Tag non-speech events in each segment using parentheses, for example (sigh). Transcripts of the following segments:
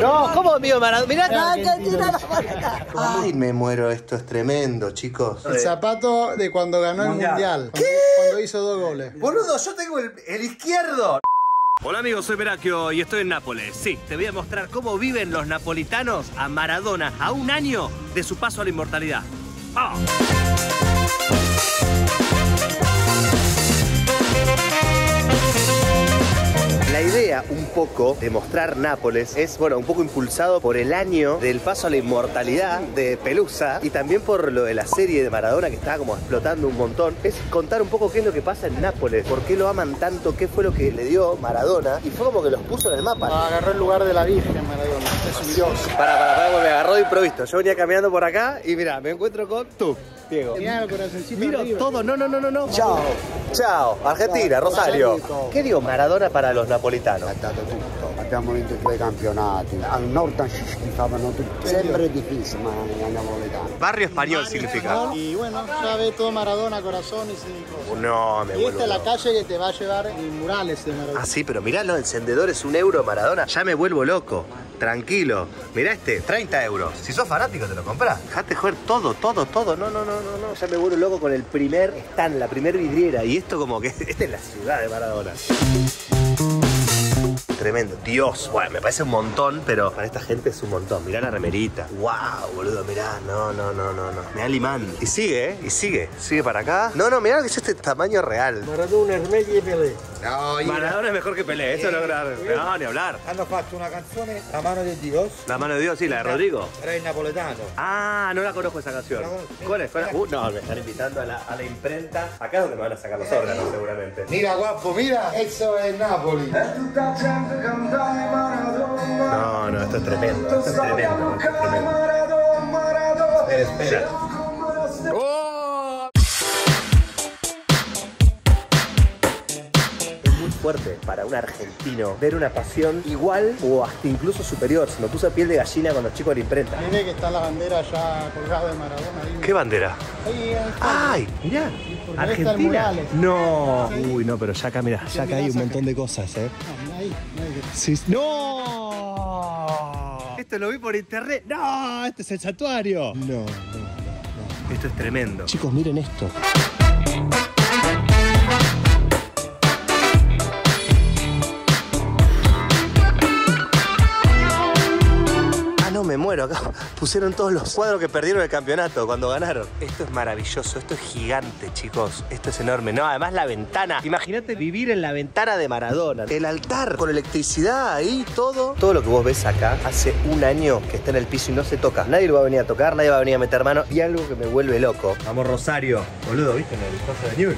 No, ¿cómo mío Maradona? Mirá, Argentina Ay, me muero, esto es tremendo, chicos. El zapato de cuando ganó el mundial. ¿Qué? Cuando hizo dos goles. Boludo, yo tengo el, el izquierdo. Hola amigos, soy Merakio y estoy en Nápoles. Sí, te voy a mostrar cómo viven los napolitanos a Maradona a un año de su paso a la inmortalidad. ¡Vamos! La idea un poco de mostrar Nápoles es, bueno, un poco impulsado por el año del paso a la inmortalidad de Pelusa y también por lo de la serie de Maradona que estaba como explotando un montón. Es contar un poco qué es lo que pasa en Nápoles, por qué lo aman tanto, qué fue lo que le dio Maradona y fue como que los puso en el mapa. Agarró el lugar de la Virgen Maradona. Es un dios. Para, para, para, me agarró de improviso. Yo venía caminando por acá y mira, me encuentro con tú, Diego. Mirá el corazoncito Miro arriba. todo, no, no, no, no, no. Chao. Chao. Argentina, Rosario. ¿Qué dio Maradona para los napolitanos? Ha dato tutto, abbiamo vinto tre campionati. Al nord ci schifavano tutti. Sempre ma è napoletano. Barrio español significa. Y bueno, ya ve todo Maradona, corazones y cosas. No, me Y esta vuelvo es la loco. calle que te va a llevar en murales de Maradona. Ah, sí, pero mirá, los encendedores, un euro Maradona. Ya me vuelvo loco. Tranquilo. Mirá este, 30 euros. Si sos fanático, te lo compras. Dejate joder todo, todo, todo. No, no, no, no, no. Ya me vuelvo loco con el primer stand, la primer vidriera. Y esto como que, (laughs) esta es la ciudad de Maradona. Tremendo. Dios, bueno, me parece un montón, pero para esta gente es un montón. Mirá la remerita. Wow, boludo, mirá. No, no, no, no, no. Mirá el imán. Y sigue, ¿eh? Y sigue. Sigue para acá. No, no, mirá que es este tamaño real. Maradona, e Pelé. No, Maradona es mejor que Pelé, eso no, no, ni hablar. hanno fatto una canzone, La mano di Dios, La mano de Dios, sí, la de Rodrigo. era il napoletano. Ah, no la conozco esa canción. ¿Cuál es? ¿Cuál es? Uh, no, me están invitando a la, a la imprenta. Acá es donde me van a sacar los órganos, seguramente. Mira guapo, mira, eso è Napoli. No, no, esto es tremendo. Esto es tremendo. esto es tremendo. Espera, espera. Fuerte para un argentino ver una pasión igual o hasta incluso superior. Se me puso piel de gallina con los chicos de la imprenta. Mire que está la bandera ya colgada de Maradona. Ahí, ¿Qué bandera? ahí, ahí. ¡Ay! Mirá. Argentina. No. Uy, no, pero ya acá, mirá, ya acá hay un montón de cosas, ¿eh? No, mirá ahí, mirá ahí. Sí. ¡No! Esto lo vi por internet. ¡No! Este es el santuario. No, no, no, no. Esto es tremendo. Chicos, miren esto. Me muero. Acá (laughs) pusieron todos los cuadros que perdieron el campeonato cuando ganaron. Esto es maravilloso, esto es gigante, chicos. Esto es enorme. No, además la ventana. Imagínate vivir en la ventana de Maradona. El altar con electricidad ahí, todo. Todo lo que vos ves acá hace un año que está en el piso y no se toca. Nadie lo va a venir a tocar, nadie va a venir a meter mano. Y algo que me vuelve loco. Vamos, Rosario. Boludo, ¿viste en el coso de Newell?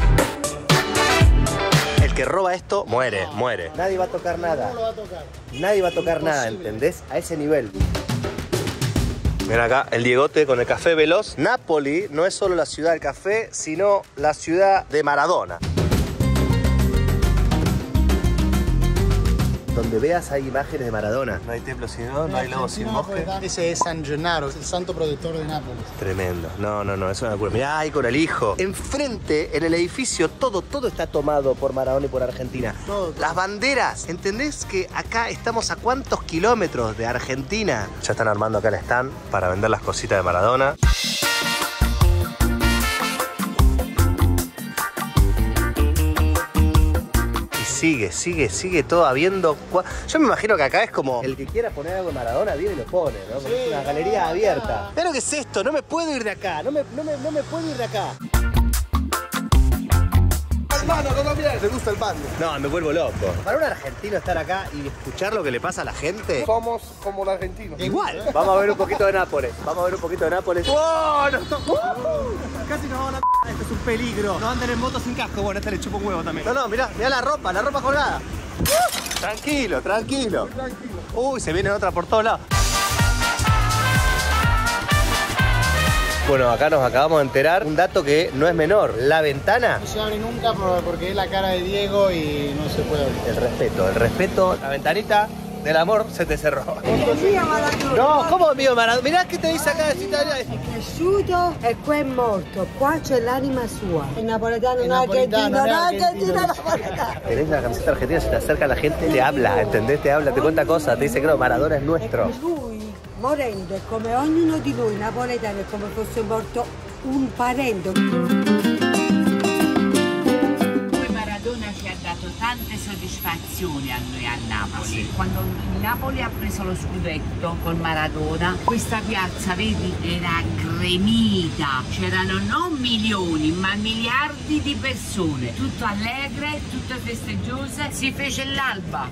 El que roba esto muere, muere. Nadie va a tocar nada. ¿Cómo lo va a tocar? Nadie va a tocar nada, ¿entendés? A ese nivel. Ven acá, el Diegote con el café veloz. Napoli no es solo la ciudad del café, sino la ciudad de Maradona. Donde veas hay imágenes de Maradona. No hay templo sin Dios, no hay lobo sin bosque. Ese es San Gennaro, el santo protector de Nápoles. Tremendo. No, no, no, es una locura. Mirá ahí con el hijo. Enfrente, en el edificio, todo, todo está tomado por Maradona y por Argentina. Todo, todo. Las banderas. ¿Entendés que acá estamos a cuántos kilómetros de Argentina? Ya están armando acá el stand para vender las cositas de Maradona. Sigue, sigue, sigue todo habiendo. cua- Yo me imagino que acá es como. El que quiera poner algo de Maradona viene y lo pone, ¿no? Porque es una galería abierta. Pero ¿qué es esto? No me puedo ir de acá. No me, no me, no me puedo ir de acá. Hermano, colombiano, ¿te gusta el bando? No, me vuelvo loco. Para un argentino estar acá y escuchar lo que le pasa a la gente. Somos como los argentinos. Igual. Vamos a ver un poquito de Nápoles. Vamos a ver un poquito de Nápoles. ¡Oh, no! Casi nos vamos a la Esto es un peligro. No anden en moto sin casco. Bueno, este le chupa un huevo también. No, no, mirá, mirá la ropa, la ropa colgada. Tranquilo, tranquilo. Uy, se viene otra por todos lados. Bueno, acá nos acabamos de enterar un dato que no es menor. La ventana, No se abre nunca por- porque es la cara de Diego y no se puede abrir. el respeto, el respeto. La ventanita del amor se te cerró. No, ¿cómo mío Maradona? Mirá qué te dice acá, italiano. cresciuto e qua è morto. Qua c'è l'anima sua. Il napoletano non è napoletano, argentino, non è è argentino, napoletano. Tenés la camiseta argentina, se te acerca la gente, te habla, ¿entendés? Te habla, te cuenta cosas, te dice que no, Maradona es nuestro. Morendo, è come ognuno di noi napoletano, è come fosse morto un parente. Poi Maradona ci ha dato tante soddisfazioni a noi a Napoli. Quando il Napoli ha preso lo scudetto con Maradona, questa piazza, vedi, era gremita. C'erano non milioni, ma miliardi di persone. Tutto allegre, tutto festeggiose. Si fece l'alba.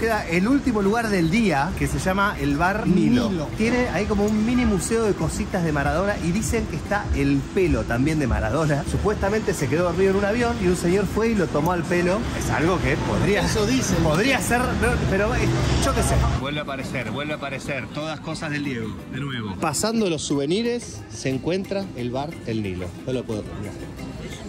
Queda el último lugar del día que se llama el Bar Nilo. Nilo. Tiene ahí como un mini museo de cositas de Maradona y dicen que está el pelo también de Maradona. Supuestamente se quedó dormido en un avión y un señor fue y lo tomó al pelo. Es algo que podría, Eso dicen. podría ser, pero eh, yo qué sé. Vuelve a aparecer, vuelve a aparecer. Todas cosas del Diego, de nuevo. Pasando los souvenirs se encuentra el Bar El Nilo. No lo puedo creer.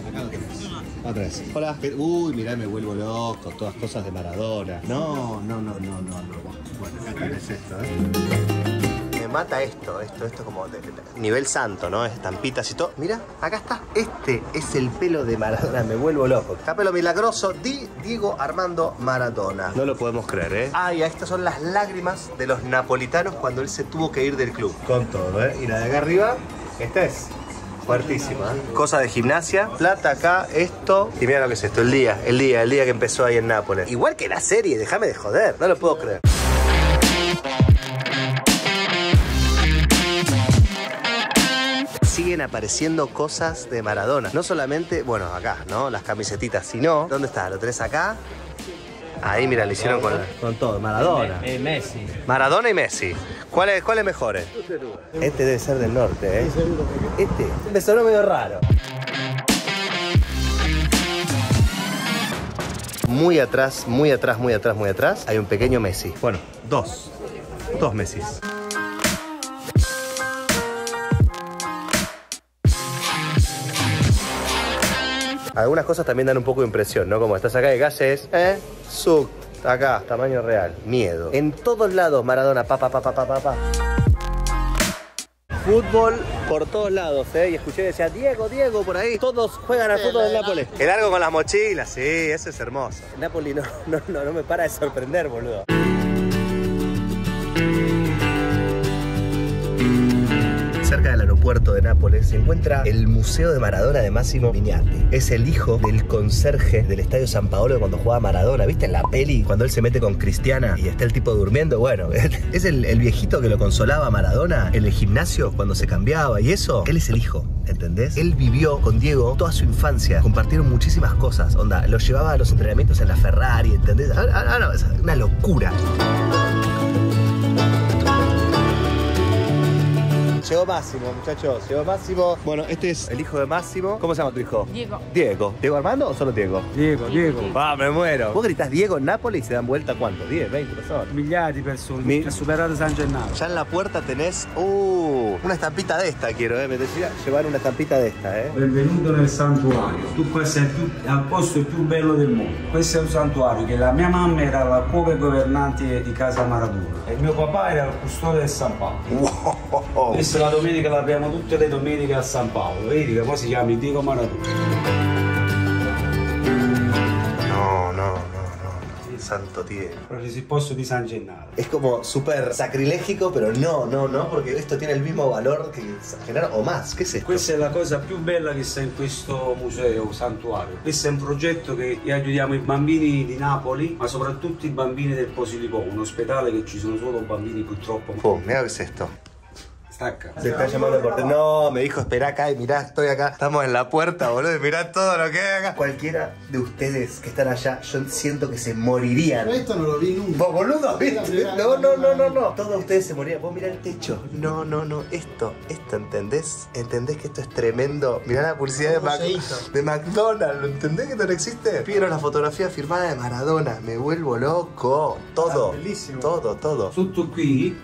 Acá lo tenés. Otra vez. Hola. Uy, mirá, me vuelvo loco. Todas cosas de Maradona. No, no, no, no, no. no. Bueno, acá tenés esto, ¿eh? Me mata esto, esto, esto como de, nivel santo, ¿no? Estampitas y todo. Mira, acá está. Este es el pelo de Maradona, me vuelvo loco. Está pelo milagroso, Di Diego Armando Maradona. No lo podemos creer, ¿eh? Ah, y estas son las lágrimas de los napolitanos cuando él se tuvo que ir del club. Con todo, ¿eh? Y la de acá arriba, esta es Fuertísima. ¿eh? Cosa de gimnasia, plata acá, esto. Y mira lo que es esto, el día, el día, el día que empezó ahí en Nápoles. Igual que la serie, déjame de joder, no lo puedo creer. Siguen apareciendo cosas de Maradona. No solamente, bueno, acá, ¿no? Las camisetitas, sino. ¿Dónde está? ¿Lo tenés acá? Ahí, mira, lo hicieron con, con todo. Maradona. Messi. Maradona y Messi. ¿Cuál es, cuál es mejor? Este debe ser del norte, ¿eh? Este me sonó medio raro. Muy atrás, muy atrás, muy atrás, muy atrás, hay un pequeño Messi. Bueno, dos. Dos Messis. Algunas cosas también dan un poco de impresión, ¿no? Como estás acá de calle es, ¿eh? Sub, acá, tamaño real, miedo. En todos lados, Maradona, pa, pa, pa, pa, pa, pa, pa. Fútbol por todos lados, ¿eh? Y escuché decía, Diego, Diego, por ahí. Todos juegan al fútbol en Nápoles. El largo con las mochilas, sí, eso es hermoso. Nápoles no, no, no, no me para de sorprender, boludo. De Nápoles se encuentra el Museo de Maradona de Máximo Viñati. Es el hijo del conserje del Estadio San Paolo cuando jugaba Maradona. ¿Viste en la peli cuando él se mete con Cristiana y está el tipo durmiendo? Bueno, (laughs) es el, viejito que lo consolaba a Maradona en el gimnasio cuando se cambiaba y eso. Él es el hijo, ¿entendés? Él vivió con Diego toda su infancia. Compartieron muchísimas cosas. Onda, lo llevaba a los entrenamientos en la Ferrari, ¿entendés? Ah, no, es una locura. Llegó Máximo, muchachos. Llegó Máximo. Bueno, este es el hijo de Máximo. ¿Cómo se llama tu hijo? Diego. Diego. ¿Diego Armando o solo Diego? Diego, Diego. Ah, me muero. Vos gritás Diego en Nápoles y se dan vuelta cuánto? 10, 20 personas. Migliaia di persone, Mi- ha superato San Gennaro. Ya en la puerta tenés. Uh, una estampita de esta quiero, eh. Me decía llevar una estampita de esta, eh. Benvenuto nel santuario. Tu questo più- è il posto più bello del mondo. Questo è un santuario che la mia mamma era la cuoca governante di casa Maradona e mio papà era il custode del San Paolo. Wow. Questa la domenica l'abbiamo tutte le domeniche a San Paolo, vedi che poi si chiama Diego Maradona. No, no, no, no. Santo Diego. Il posto di San Gennaro. Es como súper sacrilégico, pero no, no, no, porque esto tiene el mismo valor que San Gennaro o más. ¿Qué es esto? Questa è la cosa più bella che sta in questo museo, santuario. Questo è un progetto che aiutiamo i bambini di Napoli, ma soprattutto i bambini del Posilipò, un ospedale che ci sono solo bambini purtroppo. Pum, mira qué es esto. Se está llamando el portero. No, me dijo, espera acá y mirá, estoy acá. Estamos en la puerta, boludo, y mirá todo lo que hay acá. Cualquiera de ustedes que están allá, yo siento que se morirían. Pero esto no lo vi nunca. Vos, boludo, ¿viste? No, no, no, no, no. Todos ustedes se morían. Vos mirá el techo. No, no, no. Esto, esto, ¿entendés? ¿Entendés que esto es tremendo? Mirá la publicidad de, ¿Cómo Mac- de McDonald's. ¿Entendés que esto no existe? Pidieron la fotografía firmada de Maradona. Me vuelvo loco. Todo. Bellísimo. Todo, todo. Tutto qui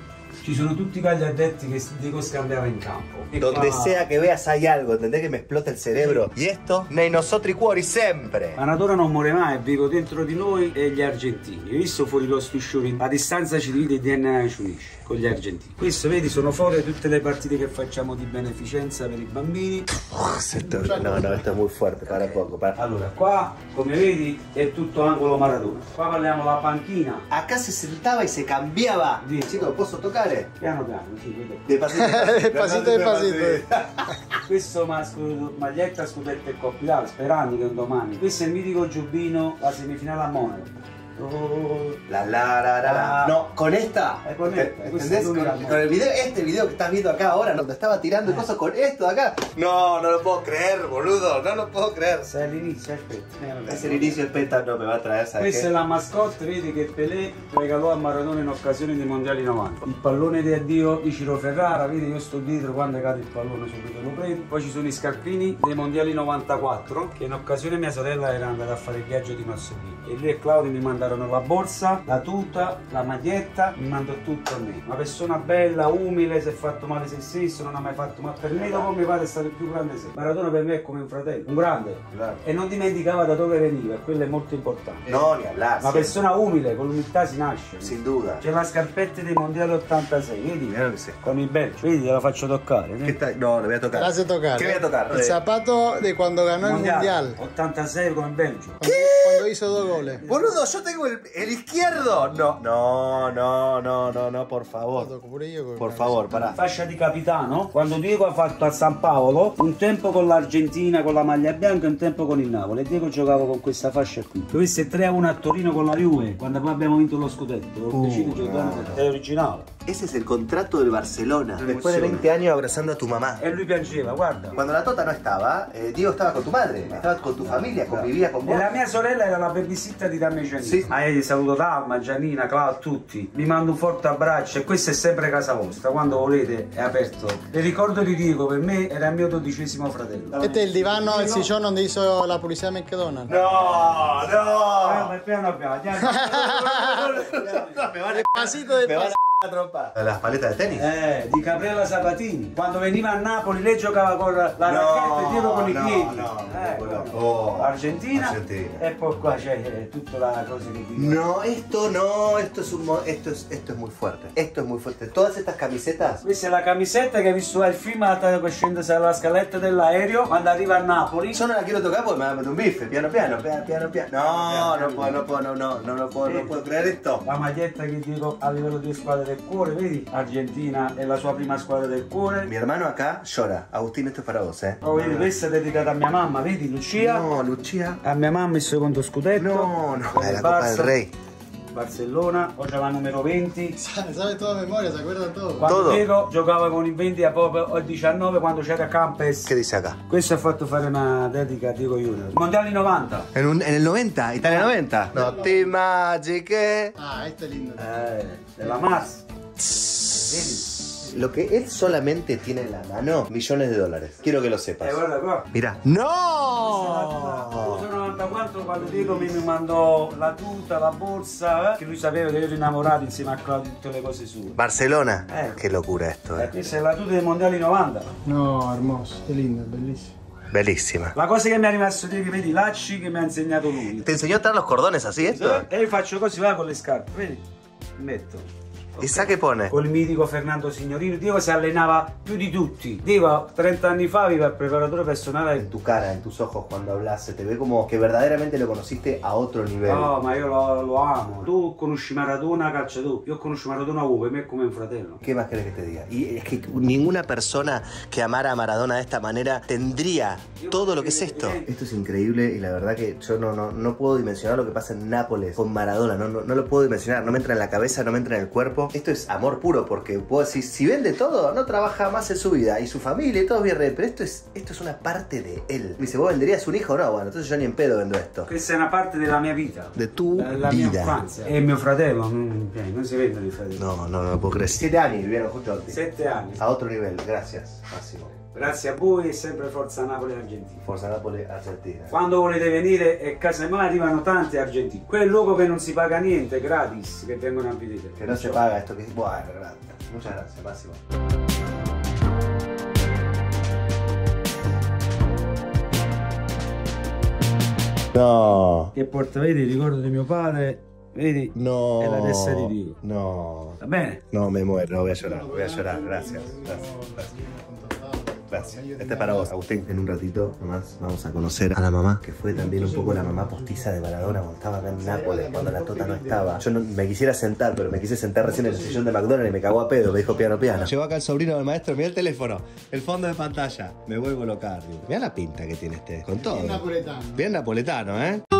Ci sono tutti quegli addetti che Diego scambiava in campo. E Donde sea que veas hay algo, ¿entendés? Que me explota el cerebro. Y esto, nei nostri cuori sempre. Maradona non muore mai, vivo dentro di noi e gli argentini. Hai visto fuori lo striscione? La distanza ci divide e il DNA ci unisce con gli argentini. Questo vedi sono fuori tutte le partite che facciamo di beneficenza per i bambini. Uf, esto- no, no, es muy fuerte. Para poco, para. Allora, qua come vedi è tutto angolo Maradona. Qua parliamo la panchina. Acá se sentaba y se cambiaba. Sì. Chicos, ¿puedo tocar? Piano piano, sì, vedo. De pasito. (laughs) Despacito, despacito. (laughs) Questo ma scu- maglietta, scudetto e Coppa Italia, sperando che un domani. Questo è il mitico Giubbino, la semifinale a Monaco. Oh, La la la la la. No, con esta. Eh, con esta, ¿Entendés? Con, el video, este video que estás viendo acá ahora, donde estaba tirando cosas con esto de acá. No, no lo puedo creer, boludo. No lo puedo creer. Se è l'inizio, aspetta. Es el inicio del penta, no me va a traer, ¿sabes Questa qué? è la mascotte, vedi che Pelé regalò a Maradona in occasione dei mondiali 90. Il pallone di addio di Ciro Ferrara, vedi io sto dietro quando cade il pallone subito lo prendo. Poi ci sono i scarpini dei mondiali 94, che in occasione mia sorella era andata a fare il viaggio di Marsolini. E lui e Claudio mi mandarono la borsa, la tuta, la maglietta, mi mandò tutto a me. Una persona bella, umile, si è fatto male se stesso, non ha mai fatto male per me, dopo mio padre è stato il più grande sé. Maradona per me è come un fratello, un grande. Claro. E non dimenticava da dove veniva, quello è molto importante. No, ni hablar. Una persona umile, con l'umiltà si nasce. Sin duda. C'è la scarpetta dei mondiali 86, vedi? Mira sé. Con il Belgio, vedi, te la faccio toccare. ¿Qué vedi? está? No, lo voy a. Te la hace tocar. ¿Qué voy a tocar? El zapato de cuando ganó el mundial. 86 con il Belgio. Cuando, cuando hizo dos goles. Boludo, yo tengo el, el izquierdo. No, no, no, no, no, no, por favor. Pure io con- Por favor, pará. Fascia di capitano, quando Diego ha fatto a San Paolo, un tempo con l'Argentina con la maglia bianca e un tempo con il Napoli. Diego giocava con questa fascia qui. Questo è 3 a 1 a Torino con la Juve, quando poi abbiamo vinto lo scudetto. Lo decido giocare, è originale. Ese es el contrato del Barcelona. Después de 20 años abrazando a tu mamá. E lui piangeva, guarda. Cuando la Tota no estaba, eh, Diego estaba con tu madre, estaba con tu familia, convivía con E vos. la mia sorella era la babysitter di Dammi Giannini. Sì. A lei saluto Dalma, Giannina, Clau, tutti. Vi mando un forte abbraccio e questa è sempre casa vostra. Quando volete è aperto. Il ricordo di Diego per me era il mio dodicesimo fratello. Este es el divano, el sillón donde hizo la publicidad de McDonald's. No, Ah, no. ma piano piano, andiamo. (laughs) me van Pasito de me van paso. a trompar. Las paletas de tenis. Eh, di Gabriela Sabatini. Quando veniva a Napoli lei giocava con la racchetta e con i no, piedi. no, Eh, no, oh, Argentina. Argentina. E poi qua c'è eh, tutta la cosa che dico. No, esto no, esto es un esto es esto es muy fuerte. Esto es muy fuerte. Todas estas camisetas Questa è la camisetta che hai visto al filmato che scende dalla scaletta dell'aereo quando arriva a Napoli. Yo no la quiero tocar porque me va a meter un bife, piano piano, piano piano, piano. No, no no no, no, no, no no puedo creer esto. La maglietta che dico a livello di squadra del cuore, vedi? Argentina è la sua prima squadra del cuore. Mi hermano acá llora. Agustín, esto es para vos, eh. Oh, vedi, questa è dedicata a mia mamma, vedi Lucia? No, Lucia. A mia mamma il secondo scudetto. No, no, Con la Barça, del Rey. Barcellona, oggi va numero 20. Sabe, sabe toda memoria, se acuerda todo. Quando Todo. Diego giocava con il 20 a proprio il 19 quando c'era Campes. ¿Qué dice acá? Questo ha fatto fare una dedica a Diego Junior. Mondiali 90. En, un- en el 90, Italia 90. No te magiche. Ah, este es lindo. Eh, della Mars. Vedi? Lo que él solamente tiene en la mano, millones de dólares. Quiero que lo sepas. Eh, guarda qua. Mira. No! ¡No! 94 quando Diego mi mi mandò la tuta, la borsa, eh, che lui sapeva che io ero innamorato insieme a Claudio di tutte le cose sue. Barcelona. Eh. Qué locura esto, Eh, questa è la tuta dei mondiali 90. No, hermoso, qué lindo, bellísimo. Bellísima. La cosa che mi è rimasto di vedi, i lacci che mi ha insegnato lui. ¿Te enseñó a atar los cordones así esto? E io faccio così, va con le scarpe, vedi? Metto. ¿Y sa qué pone? Col mitico Fernando Signorino, Diego si allenava più di tutti. Diego 30 anni fa aveva il preparatore personale En tu cara, en tus ojos cuando hablas, se te ve como que verdaderamente lo conociste a otro nivel. No, ma io lo, lo amo. Tu conosci Maradona calciatore, io conosco Maradona uomo, per me è come un fratello. ¿Qué más querés que te diga? Y es que ninguna persona que amara a Maradona de esta manera tendría todo lo que es esto. Esto es increíble y la verdad que yo no, no, no puedo dimensionar lo que pasa en Nápoles con Maradona. No, no, no lo puedo dimensionar. No me entra en la cabeza, no me entra en el cuerpo. Esto es amor puro porque puedo decir, si vende todo, no trabaja más en su vida y su familia y todo bien, pero esto es, esto es una parte de él. Me dice, ¿vos venderías un hijo o no? Bueno, entonces yo ni en pedo vendo esto. Questa è una parte della mia vita. De tu La, la mia vida. infanzia. E mio fratello, non, eh, non si fratello. No, no, no lo puedo creer. Siete años vivieron juntos. Sette anni. A otro nivel, gracias, Máximo. Grazie a voi e sempre Forza Napoli Argentina. Forza Napoli Argentina. Quando volete venire e casomai arrivano tanti argentini. Quel luogo che non si paga niente, gratis, che vengono a vedere. Que no se paga esto que es bueno, gracias. Muchas gracias, Máximo. No. Che porta, vedi, il ricordo di mio padre, vedi? No. È la testa di Dio. No. Va bene? No, me muero, voy a llorar, voy a llorar. Gracias, gracias, gracias. Gracias. Este es para vos, Agustín. En un ratito nomás vamos a conocer a la mamá, que fue también un poco la mamá postiza de Maradona cuando estaba acá en Nápoles, cuando la Tota no estaba. Yo no, me quisiera sentar, pero me quise sentar recién en el sillón de McDonald's y me cagó a pedo, me dijo piano piano. Llegó acá el sobrino del maestro, mira el teléfono, el fondo de pantalla. Me vuelvo locar. Mira la pinta que tiene este, con todo. Bien napoletano. Bien napoletano, ¿eh?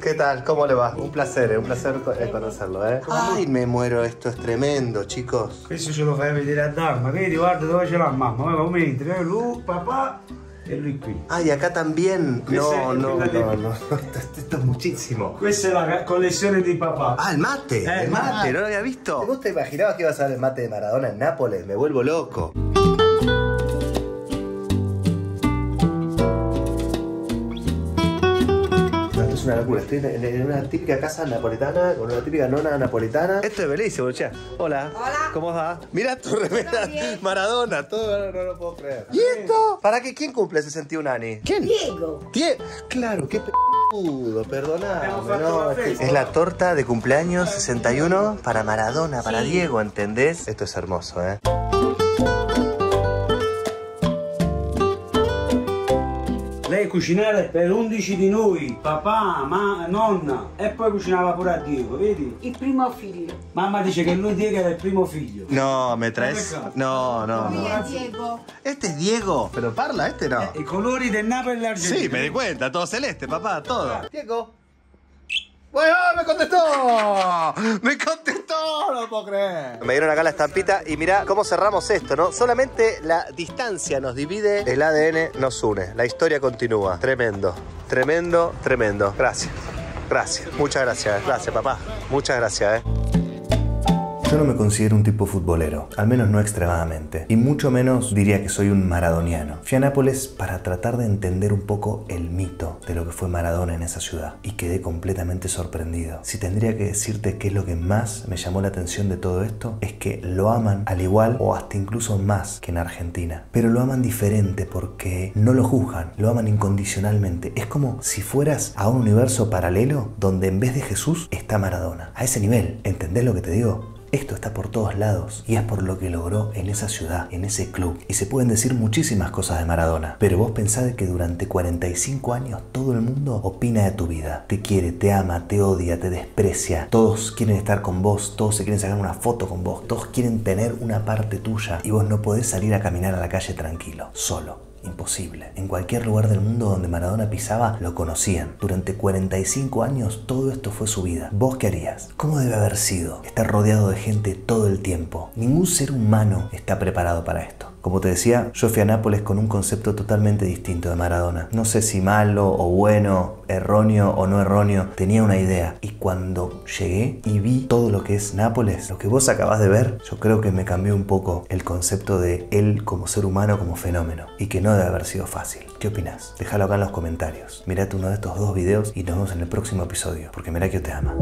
¿Qué tal? ¿Cómo le va? Un placer, un placer eh, conocerlo, ¿eh? Ay, me muero, esto es tremendo, chicos. Questo ce lo fai vedere a Dharma, vedi? Guarda dove ce l'ha mamma, guarda come entra, eh, lui, papà e lui qui. Ay, acá también. No, è- no, no, no. (laughs) Esto, esto es muchísimo. Questa è la collezione di papà. Ah, el mate, Eh, el mate, no lo había visto. ¿Vos te imaginabas que ibas a ver el mate de Maradona en Nápoles? Me vuelvo loco. Una locura. Estoy en, en una típica casa napoletana con una típica nona napoletana. Esto es bellísimo, che. Hola. Hola. ¿Cómo va? Mira tu remera. Maradona, todo no, lo puedo creer. ¿Y esto? ¿Para qué? ¿Quién cumple 61 años? ¿Quién? Diego. ¿Quién? Claro, qué no, la es, es la torta de cumpleaños 61 para Maradona, para Diego, ¿entendés? Esto es hermoso, ¿eh? Lei cucinava per 11 di noi, papà, ma, nonna, e poi cucinava pure a Diego, vedi? Il primo figlio. Mamma dice che lui Diego era il primo figlio. No, ¿me traes? No, no, Lui no. è Diego. Este es Diego. Pero parla, este no. I colori del Napoli e l'Argentina. Sí, me di cuenta, todo celeste, papá, todo. Diego. ¡Bueno, me contestó! ¡Me contestó! No lo puedo creer. Me dieron acá la estampita y mirá cómo cerramos esto, ¿no? Solamente la distancia nos divide, el ADN nos une. La historia continúa. Tremendo, tremendo, tremendo. Gracias. Gracias. Muchas gracias. Gracias, papá. Muchas gracias, eh. Yo no me considero un tipo futbolero, al menos no extremadamente, y mucho menos diría que soy un maradoniano. Fui a Nápoles para tratar de entender un poco el mito de lo que fue Maradona en esa ciudad, y quedé completamente sorprendido. Si tendría que decirte qué es lo que más me llamó la atención de todo esto, es que lo aman al igual o hasta incluso más que en Argentina, pero lo aman diferente porque no lo juzgan, lo aman incondicionalmente. Es como si fueras a un universo paralelo donde en vez de Jesús está Maradona. A ese nivel, ¿entendés lo que te digo? Esto está por todos lados y es por lo que logró en esa ciudad, en ese club. Y se pueden decir muchísimas cosas de Maradona, pero vos pensás que durante 45 años todo el mundo opina de tu vida. Te quiere, te ama, te odia, te desprecia. Todos quieren estar con vos, todos se quieren sacar una foto con vos, todos quieren tener una parte tuya y vos no podés salir a caminar a la calle tranquilo, solo. Imposible. En cualquier lugar del mundo donde Maradona pisaba, lo conocían. Durante 45 años todo esto fue su vida. ¿Vos qué harías? ¿Cómo debe haber sido estar rodeado de gente todo el tiempo? Ningún ser humano está preparado para esto. Como te decía, yo fui a Nápoles con un concepto totalmente distinto de Maradona. No sé si malo o bueno, erróneo o no erróneo, tenía una idea. Y cuando llegué y vi todo lo que es Nápoles, lo que vos acabás de ver, yo creo que me cambió un poco el concepto de él como ser humano, como fenómeno. Y que no debe haber sido fácil. ¿Qué opinas? Déjalo acá en los comentarios. Mirate uno de estos dos videos y nos vemos en el próximo episodio. Porque mira que yo te ama.